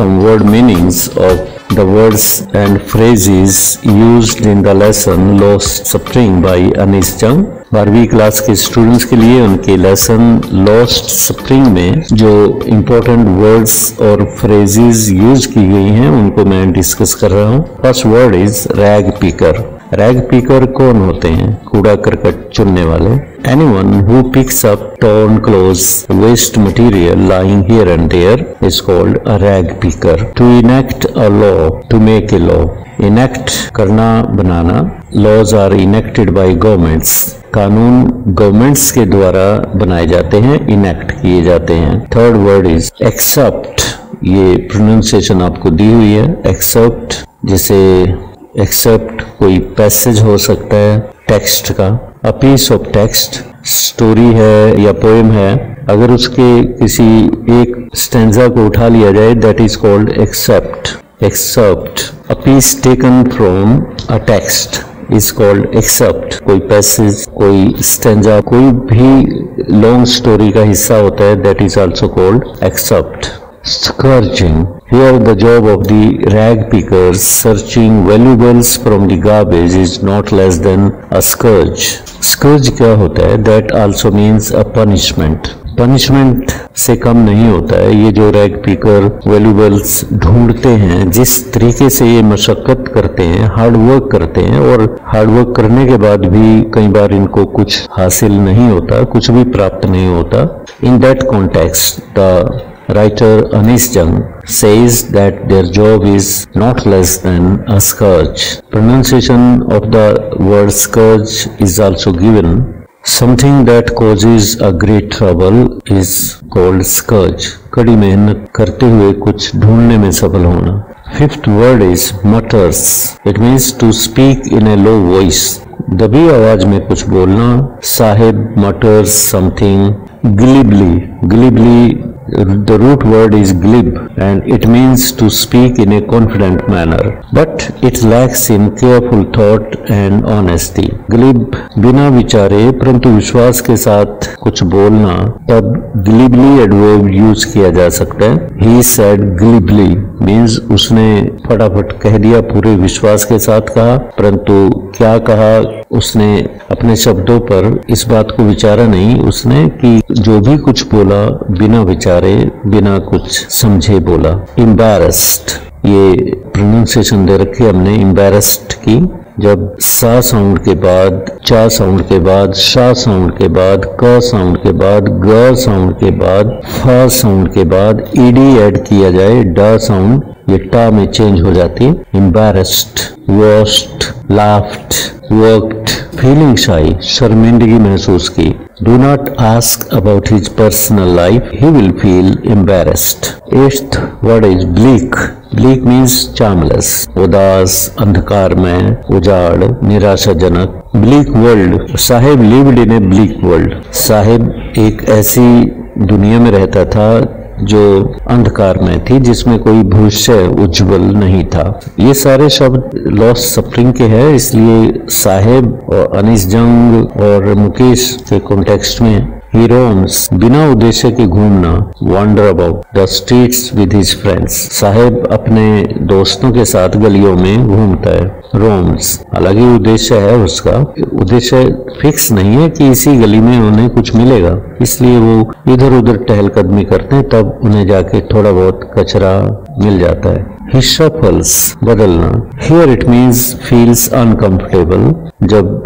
some word meanings of the words and phrases used in the lesson Lost Spring by Anis Jung. बारहवीं class के students के लिए उनके lesson lost spring में जो important words और फ्रेजेस यूज़ की गई हैं, उनको मैं डिस्कस कर रहा हूँ first word is rag picker rag picker कौन होते हैं? कूड़ा करकट चुनने वाले। Any one picks up torn clothes waste material lying here and there is called a rag picker to enact a law to make a law enact करना, बनाना laws are enacted by governments कानून governments के द्वारा बनाए जाते हैं enact किए जाते हैं। थर्ड वर्ड इज़ एक्सेप्ट ये प्रोनाउंसिएशन आपको दी हुई है। एक्सेप्ट जिसे एक्सेप्ट कोई पैसेज हो सकता है टेक्स्ट का। A piece of text story है या पोएम है, अगर उसके किसी एक स्टेंजा को उठा लिया जाए that is called excerpt excerpt a piece taken from a text is called excerpt कोई पैसेज कोई स्टेंजा कोई भी लॉन्ग स्टोरी का हिस्सा होता है that is also called excerpt Scourging. Here the job of the rag pickers searching valuables from the garbage is not less than a scourge. Scourge क्या होता है? That also means a punishment. Punishment से कम नहीं होता है ये जो रैग पीकर वैल्यूबल्स ढूंढते हैं जिस तरीके से ये मशक्कत करते हैं हार्ड वर्क करते हैं और हार्ड वर्क करने के बाद भी कई बार इनको कुछ हासिल नहीं होता कुछ भी प्राप्त नहीं होता in that context the Writer Anis Jung says that their job is not less than a scourge. Pronunciation of the word scourge is also given. Something that causes a great trouble is called scourge. कड़ी मेहनत करते हुए कुछ ढूँढने में सफल होना fifth word is mutters it means to speak in a low voice दबी आवाज़ में कुछ बोलना Saheb mutters something glibly glibly The root word is glib and it means to speak in a confident manner, but it lacks in careful thought and honesty. Glib बिना विचारे परंतु विश्वास के साथ कुछ बोलना तब glibly एडवर्ब यूज़ किया जा सकता है He said glibly means उसने फटाफट कह दिया पूरे विश्वास के साथ कहा परंतु क्या कहा उसने अपने शब्दों पर इस बात को विचारा नहीं उसने कि जो भी कुछ बोला, बिना विचारे, बिना कुछ समझे बोला। इम्बेरस्ड ये प्रोनाउंसिएशन दे रखी हमने इम्बेरस्ड की। जब सा साउंड के बाद, चा साउंड के बाद शा साउंड के बाद, क साउंड के बाद, ग साउंड के बाद, फ साउंड के बाद ईडी ऐड किया जाए, ड साउंड ये टा में चेंज हो जाती है। Embarrassed was laughed worked feeling shy शर्मिंदगी महसूस की। Do not ask about his personal life he will feel embarrassed eighth word is bleak bleak means charmless उदास अंधकार में उजाड़ निराशाजनक bleak world Saheb lived in a bleak world Saheb एक ऐसी दुनिया में रहता था जो अंधकार में थी, जिसमें कोई भविष्य उज्जवल नहीं था। ये सारे शब्द लॉस सफरिंग के हैं, इसलिए साहेब और अनिस जंग और मुकेश के कॉन्टेक्स्ट में roams बिना उद्देश्य के घूमना wander about the streets with his friends Saheb अपने दोस्तों के साथ गलियों में घूमता है। रोम्स हालाँकि उद्देश्य है उसका। उद्देश्य फिक्स नहीं है कि इसी गली में उन्हें कुछ मिलेगा। इसलिए वो इधर उधर टहलकदमी करते हैं, तब उन्हें जाके थोड़ा बहुत कचरा मिल जाता है। हिस्सा shuffles बदलना। Here it means feels uncomfortable जब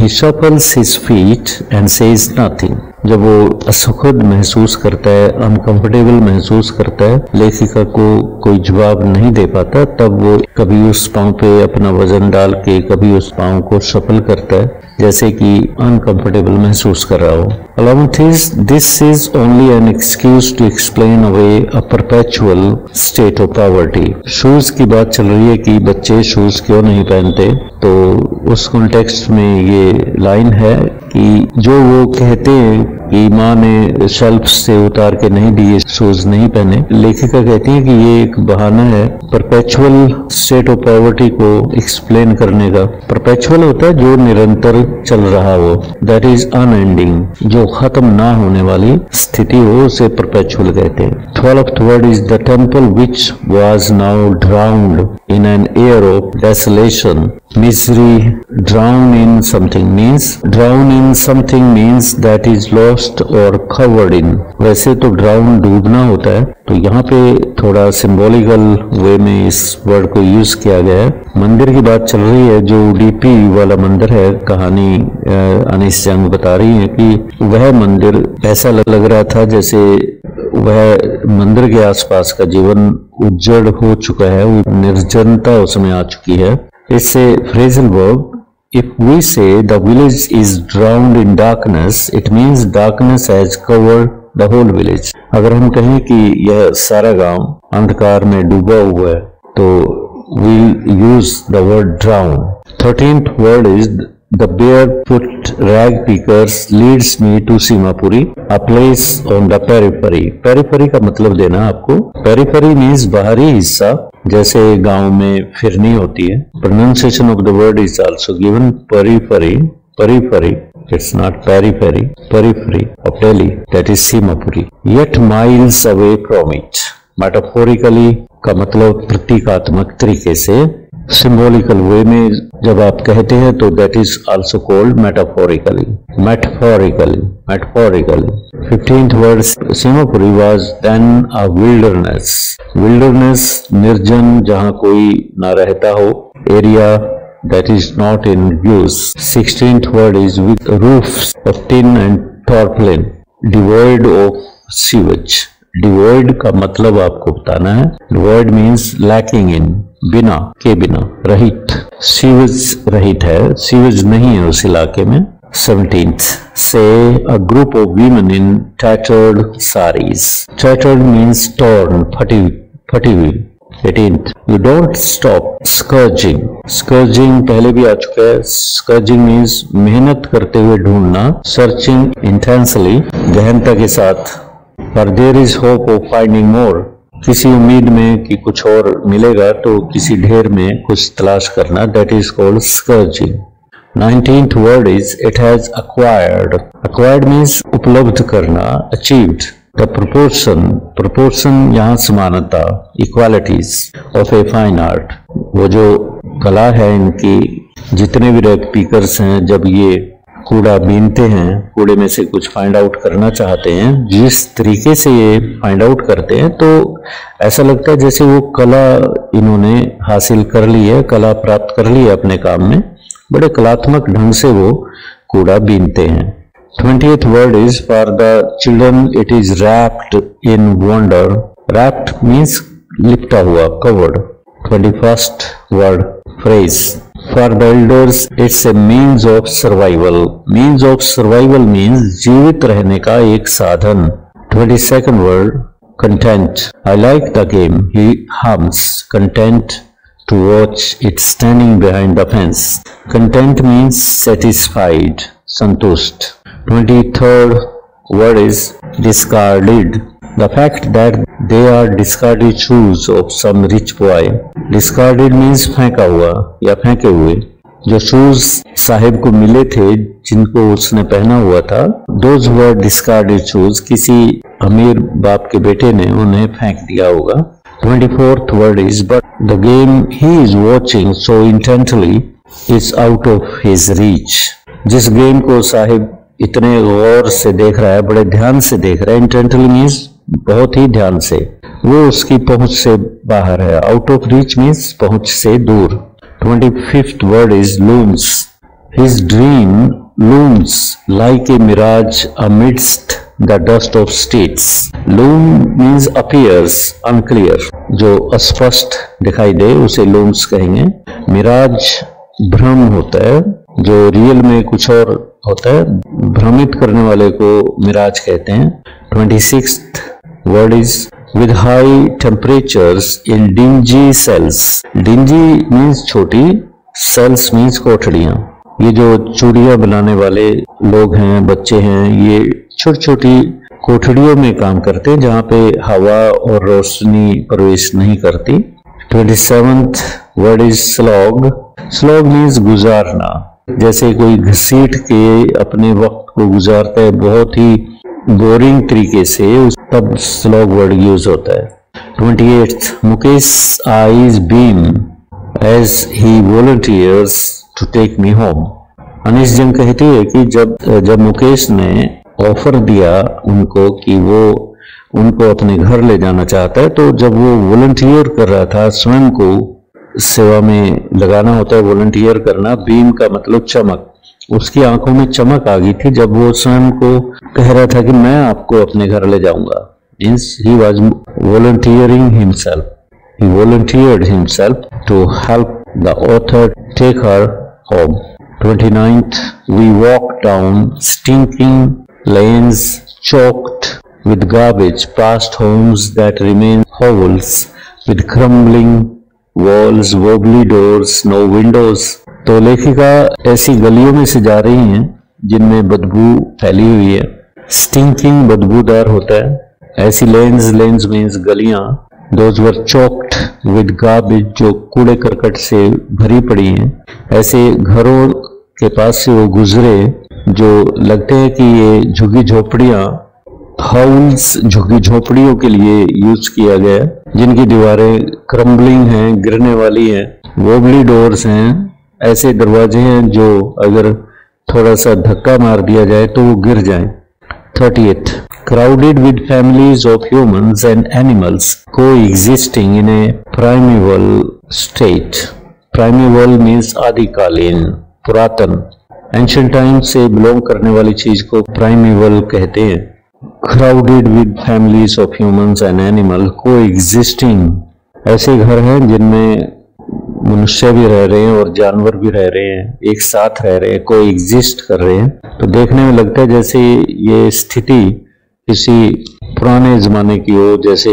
He shuffles his feet and says nothing. जब वो असुखद महसूस करता है अनकंफर्टेबल महसूस करता है, लेखिका को कोई जवाब नहीं दे पाता, तब वो कभी उस पाँव पे अपना वज़न डाल के, कभी उस पाँव को सफल करता है, जैसे कि अनकंफर्टेबल महसूस कर रहा हो। Along this is only an excuse to explain away a perpetual state of poverty shoes की बात चल रही है कि बच्चे शूज़ क्यों नहीं पहनते? तो उस कॉन्टेक्स्ट में ये लाइन है कि जो वो कहते हैं कि माँ ने शेल्फ से उतार के नहीं दिए, शूज़ नहीं पहने। लेखिका कहती है कि ये एक बहाना है परपेचुअल स्टेट ऑफ़ पॉवर्टी को एक्सप्लेन करने का। परपेचुअल होता है जो निरंतर चल रहा हो दैट इज़ अनएंडिंग जो खत्म ना होने वाली स्थिति हो, उसे परपेचुअल कहते हैं। Twelfth word is the temple which was now drowned in an air of desolation drown in something means drown in something means that is is lost or covered in वैसे तो ड्राउन डूबना होता है तो यहाँ पे थोड़ा सिंबॉलिकल वे में इस वर्ड को यूज़ किया गया है मंदिर की बात चल रही है, जो डीपी वाला मंदिर है, कहानी अनिस जंग बता रही है कि वह मंदिर ऐसा लग रहा था जैसे वह मंदिर के आसपास का जीवन उज्जड़ हो चुका है, निर्जनता उसमें आ चुकी है इससे phrasal verb. If we say the village is drowned in darkness, it means darkness has covered the whole village. अगर हम कहें कि यह सारा गाँव अंधकार में डूबा हुआ है तो we'll use the word drown. Thirteenth word is The barefoot rag pickers leads me to Simapuri, a place on the periphery. Periphery का मतलब देना आपको। Periphery means बाहरी हिस्सा जैसे गाँव में फिरनी होती है। Pronunciation of the word is also given periphery periphery it's not periphery periphery of Delhi that is Seemapuri yet miles away from it metaphorically का मतलब प्रतीकात्मक तरीके से सिंबॉलिकल वे में जब आप कहते हैं तो that is also called metaphorically metaphorically metaphorically fifteenth word Singapuri was then a wilderness wilderness निर्जन जहाँ कोई ना रहता हो area that is not in use. Sixteenth word is with roofs of tin and tarpaulin, devoid of sewage. Devoid का मतलब आपको बताना है. Devoid means lacking in. बिना, के बिना, रहित। सीवेज रहित है। सीवेज नहीं है उस इलाके में। सेवनटींथ से a group of women in tattered saris tattered means torn फटी फटी हुई eighteenth you don't stop scourging scourging पहले भी आ चुका है। स्कर्जिंग मीन्स मेहनत करते हुए ढूंढना सर्चिंग इंटेंसली गहनता के साथ। पर there is hope of finding more किसी उम्मीद में कि कुछ और मिलेगा तो किसी ढेर में कुछ तलाश करना। That is called scourging nineteenth word is it has acquired acquired means उपलब्ध करना अचीव्ड द प्रोपोर्शन प्रोपोर्शन यहाँ समानता equalities of a fine art वो जो कला है इनकी, जितने भी रेक पीकर्स हैं, जब ये कूड़ा बीनते हैं, कूड़े में से कुछ फाइंड आउट करना चाहते हैं, जिस तरीके से ये फाइंड आउट करते हैं तो ऐसा लगता है जैसे वो कला इन्होंने हासिल कर ली है, कला प्राप्त कर ली है अपने काम में, बड़े कलात्मक ढंग से वो कूड़ा बीनते हैं। Twenty word is for the children it is wrapped in wonder wrapped means लिपटा हुआ covered twenty first word phrase for builders it's a means of survival means of survival means जीवित रहने का एक साधन. Twenty second word content I like the game he hums content to watch it standing behind the fence content means satisfied संतुष्ट twenty third word is discarded The fact that they are discarded shoes of some rich boy. Discarded means फेंका हुआ या फेंके हुए। जो shoes Sahib को मिले थे, जिनको उसने पहना हुआ था दोज वर डिस्कार्डेड शूज़ किसी अमीर बाप के बेटे ने उन्हें फेंक दिया होगा। Twenty fourth word is but the game he is watching so intently is out of his reach जिस गेम को साहिब इतने गौर से देख रहा है, बड़े ध्यान से देख रहा है इंटेंटली मीन्स बहुत ही ध्यान से। वो उसकी पहुँच से बाहर है। आउट ऑफ़ रीच मीन्स पहुँच से दूर। Twenty fifth word is looms his dream looms like a mirage amidst the dust of states loom means appears unclear जो अस्पष्ट दिखाई दे, उसे लूम्स कहेंगे। मिराज भ्रम होता है। जो रियल में कुछ और होता है, भ्रमित करने वाले को मिराज कहते हैं। Twenty six word is with high temperatures in dingy cells. Dingy means छोटी, cells means कोठड़ियाँ. ये जो चूड़िया बनाने वाले लोग हैं बच्चे हैं ये छोटी छोटी कोठड़ियों में काम करते हैं जहाँ पे हवा और रोशनी प्रवेश नहीं करती twenty seventh word is slog slog means गुजारना जैसे कोई घसीट के अपने वक्त को गुजारता है बहुत ही बोरिंग तरीके से उस तब स्लॉग वर्ड यूज़ होता है। Twenty eight Mukesh eyes beam as he volunteers to take me home Anis Jung कहती है कि जब जब मुकेश ने ऑफ़र दिया उनको कि वो, उनको अपने घर ले जाना चाहता है तो जब वो वॉलंटियर कर रहा था, स्वयं को सेवा में लगाना होता है वॉलंटियर करना बीम का मतलब चमक। उसकी आँखों में चमक आ गई थी जब वो स्वयं को कह रहा था कि मैं आपको अपने घर ले जाऊँगा। Means he was volunteering himself he volunteered himself to help the author take her home twenty ninth we walk down stinking lanes choked with garbage past homes that remain holes with crumbling walls wobbly doors no windows तो लेखिका ऐसी गलियों में से जा रही हैं, जिनमें बदबू फैली हुई है। स्टिंकिंग बदबूदार होता है। ऐसी लेन्स लेन्स मीन्स गलियाँ दोज वर विद गार्बेज जो कूड़े करकट से भरी पड़ी हैं। ऐसे घरों के पास से वो गुजरे, जो लगते हैं कि ये झुग्गी झोपड़ियाँ हाउस झुग्गी झोपड़ियों के लिए यूज़ किया गया जिनकी दीवारें क्रम्बलिंग हैं, गिरने वाली हैं। वोबली डोर्स हैं। ऐसे दरवाजे हैं जो अगर थोड़ा सा धक्का मार दिया जाए तो वो गिर जाएँ। 30th crowded with families of humans and animals coexisting in a primeval state. Primeval means आदिकालीन, पुरातन। एंशियंट टाइम से बिलोंग करने वाली चीज़ को प्राइमिवल कहते हैं। Crowded with families of humans and animal coexisting ऐसे घर हैं जिनमें मनुष्य भी रह रहे हैं और जानवर भी रह रहे हैं, एक साथ रह रहे हैं को एग्जिस्ट कर रहे हैं। तो देखने में लगता है जैसे ये स्थिति किसी पुराने जमाने की हो, जैसे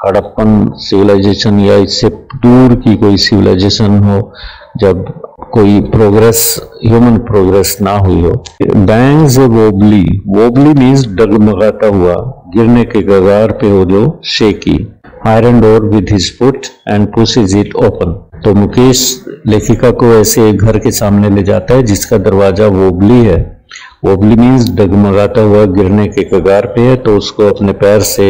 हड़प्पन सिविलाइजेशन या इससे दूर की कोई सिविलाइजेशन हो, जब कोई प्रोग्रेस ह्यूमन प्रोग्रेस ना हुई हो। बैंग्स वोबली वोबली मीन्स डगमगाता हुआ, गिरने के कगार पे हो जो shaky iron door with his foot and pushes it open तो मुकेश लेखिका को ऐसे एक घर के सामने ले जाता है, जिसका दरवाज़ा वोबली है। वोबली मीन्स डगमगाता हुआ गिरने के कगार पे है तो उसको अपने पैर से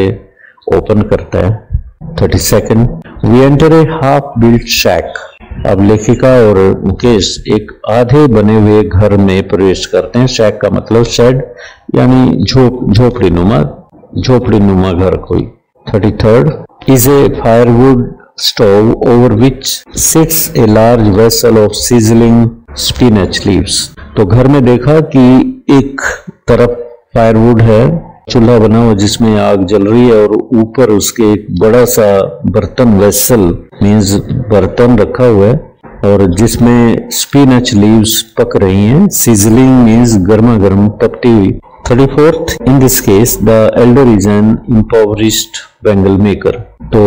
ओपन करता है। Thirty second we enter a half built shack अब लेखिका और मुकेश एक आधे बने हुए घर में प्रवेश करते हैं। शैक का मतलब शेड यानी झोप झोपड़ी नुमा झोपड़ी नुमा घर कोई। Thirty third is a firewood stove over which sits a large vessel of sizzling spinach leaves. तो घर में देखा कि एक तरफ़ फायरवुड है, चूल्हा बना हुआ जिसमें आग जल रही है और ऊपर उसके एक बड़ा सा बर्तन वेसल मीन्स बर्तन रखा हुआ है और जिसमें स्पिनच लीव्स पक रही हैं। सीजलिंग मीन्स गर्मा गर्म तपती हुई। Thirty fourth in this case the elder is an impoverished bangle maker तो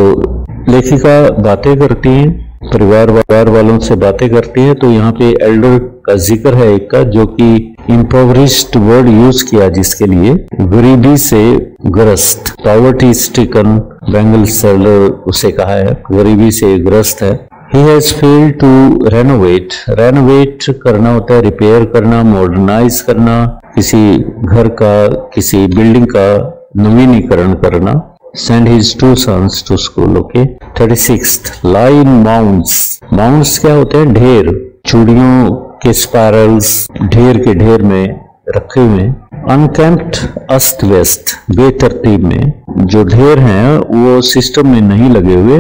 लेखिका बातें करती हैं, परिवार वार वालों से बातें करती हैं तो यहाँ पे एल्डर का ज़िक्र है एक का, जो कि इम्पोवरिस्ड वर्ड यूज़ किया जिसके लिए गरीबी से ग्रस्त पॉवर्टी स्टिकन बेंगल सेलर उसे कहा है, गरीबी से ग्रस्त है। He has fail to renovate renovate करना होता है रिपेयर करना मॉडर्नाइज करना, किसी घर का, किसी बिल्डिंग का नवीनीकरण करना। Send his two sons to school, okay? 36th line mounds. Mounds क्या होते हैं? ढेर। चूड़ियों के स्पायरल्स ढेर के ढेर में रखे हुए अनकैम्प्ड अस्त व्यस्त बेतरतीब में। जो ढेर हैं, वो सिस्टम में नहीं लगे हुए,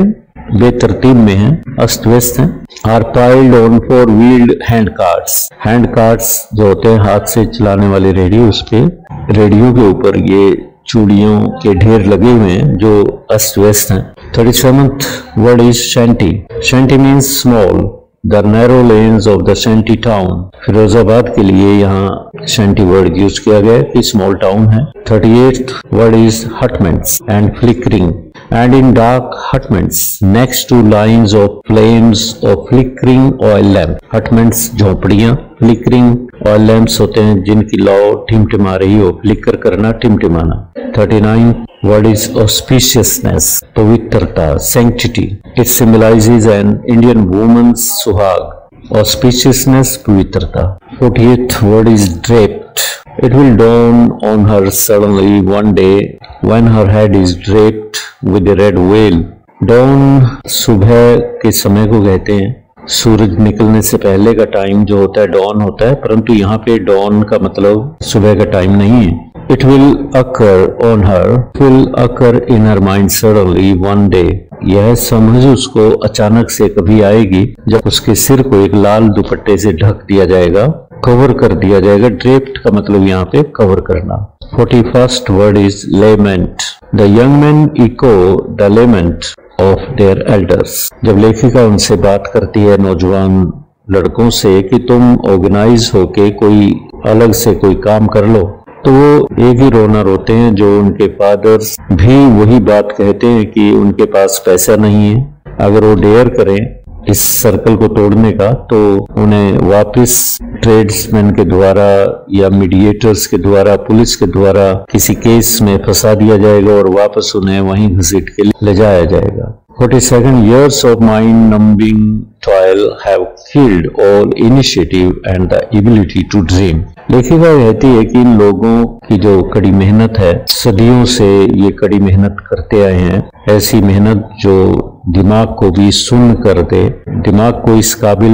बेतरतीब में है अस्त व्यस्त है। Are piled on four wheeled hand carts hand carts जो होते हैं, हाथ से चलाने वाले रेडियो उस पे। रेडियो के ऊपर ये चूड़ियों के ढेर लगे हुए हैं, जो अस्त व्यस्त हैं। Thirty seventh word is shanty shanty means small the narrow lanes of the shanty town Firozabad के लिए यहाँ शेंटी वर्ड यूज़ किया गया कि स्मॉल टाउन है। Thirty eight word is hutments and flickering and in dark hutments, next to lines of flames of flickering oil lamp. Hutments, झोपड़ियाँ, flickering oil lamps होते हैं, जिनकी लौ टिमटिमा रही हो फ्लिकर करना, टिमटिमाना। Thirty nine word is auspiciousness पवित्रता sanctity it similise an Indian woman suhaag auspiciousness पवित्रता. Fortieth word is draped it will dawn on her suddenly one day when her head is draped with red well dawn सुबह के समय को कहते हैं सूरज निकलने से पहले का टाइम जो होता है डॉन होता है, परंतु यहाँ पे डॉन का मतलब सुबह का टाइम नहीं है। It will occur on her will occur in her mind suddenly one day यह समझ उसको अचानक से कभी आएगी, जब उसके सिर को एक लाल दुपट्टे से ढक दिया जाएगा कवर कर दिया जाएगा ड्रेप्ड का मतलब यहाँ पे कवर करना। Forty first word is lament the young man echo the lament of their elders जब लेखिका उनसे बात करती है, नौजवान लड़कों से कि तुम ऑर्गेनाइज होके कोई अलग से कोई काम कर लो तो वो एक ही रोना रोते हैं जो उनके फादर्स भी वही बात कहते हैं कि उनके पास पैसा नहीं है। अगर वो डेयर करें इस सर्कल को तोड़ने का तो उन्हें वापस ट्रेड्समैन के द्वारा या मीडिएटर्स के द्वारा, पुलिस के द्वारा किसी केस में फंसा दिया जाएगा और वापस उन्हें वहीं घसीट के ले जाया जाएगा। 42nd years of mind numbing toil have killed all initiative and the ability to dream लेखिका कहती है कि इन लोगों की जो कड़ी मेहनत है, सदियों से ये कड़ी मेहनत करते आए हैं। ऐसी मेहनत जो दिमाग को भी सुन कर दे। दिमाग को इस काबिल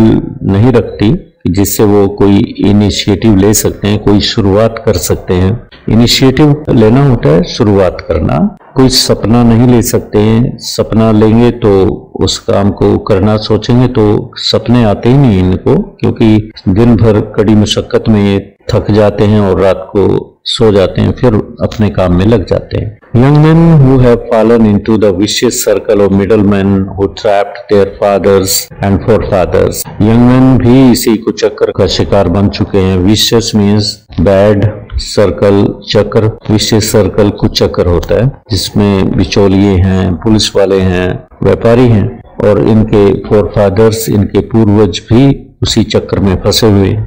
नहीं रखती जिससे वो कोई इनिशिएटिव ले सकते हैं, कोई शुरुआत कर सकते हैं। इनिशिएटिव लेना होता है, शुरुआत करना। कोई सपना नहीं ले सकते हैं। सपना लेंगे तो उस काम को करना सोचेंगे तो सपने आते ही नहीं इनको, क्योंकि दिन भर कड़ी मुशक्कत में ये थक जाते हैं और रात को सो जाते हैं, फिर अपने काम में लग जाते हैं। Who have fallen into the vicious circle of middle man who trapped their fathers and forefathers young man भी इसी कुचक्कर का शिकार बन चुके हैं। विशियस मीन्स बैड सर्कल चक्र विशेष सर्कल कुचक्कर होता है, जिसमें बिचौलिए हैं, पुलिस वाले हैं, व्यापारी हैं, और इनके फोर फादर्स इनके पूर्वज भी उसी चक्र में फंसे हुए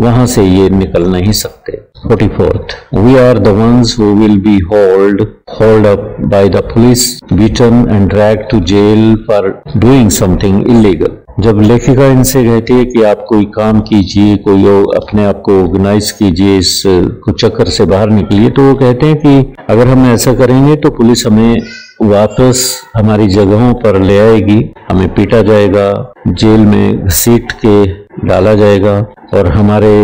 वहाँ से ये निकल नहीं सकते। 44th we are the ones who will be hauled hauled up by the police, beaten and dragged to jail for doing something illegal. जब लेखिका इनसे कहती है कि आप कोई काम कीजिए, कोई अपने आप को ऑर्गेनाइज कीजिए, इस चक्कर से बाहर निकलिए तो वो कहते हैं कि अगर हम ऐसा करेंगे तो पुलिस हमें वापस हमारी जगहों पर ले आएगी, हमें पीटा जाएगा, जेल में घसीट के डाला जाएगा और हमारे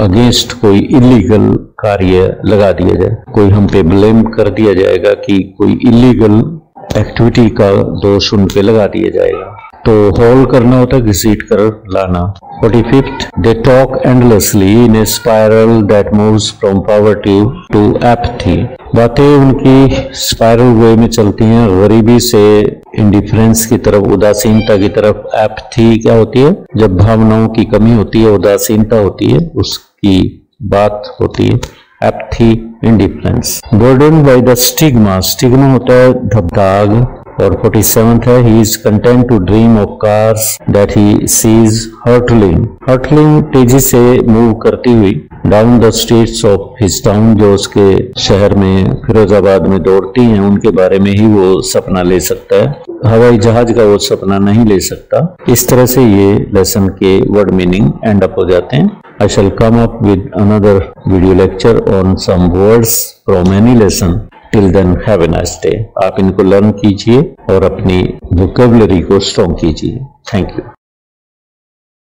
अगेंस्ट कोई इलीगल कार्य लगा दिया जाए। कोई हम पे ब्लेम कर दिया जाएगा कि कोई इलीगल एक्टिविटी का दोष उन पे लगा दिया जाएगा। तो होल करना होता है घसीट कर लाना। Forty fifth they talk endlessly in a spiral that moves from poverty to apathy बातें उनकी स्पायरल वे में चलती हैं, गरीबी से इंडिफरेंस की तरफ़, उदासीनता की तरफ़। एपथी क्या होती है? जब भावनाओं की कमी होती है, उदासीनता होती है, उसकी बात होती है। Apathy indifference burden by the stigma stigma होता है धबदाग और फोर्टी सेवंथ है he is content to dream of cars that he sees hurtling hurtling तेज़ी से मूव करती हुई down the streets of his town जो उसके शहर में, फिरोजाबाद में दौड़ती हैं, उनके बारे में ही वो सपना ले सकता है। हवाई जहाज़ का वो सपना नहीं ले सकता। इस तरह से ये लेसन के वर्ड मीनिंग एंड अप हो जाते हैं। I shall come up with another video lecture on some words from any lesson till then have a nice day आप इनको लर्न कीजिए और अपनी वोकेबलरी को स्ट्रॉन्ग कीजिए. Thank you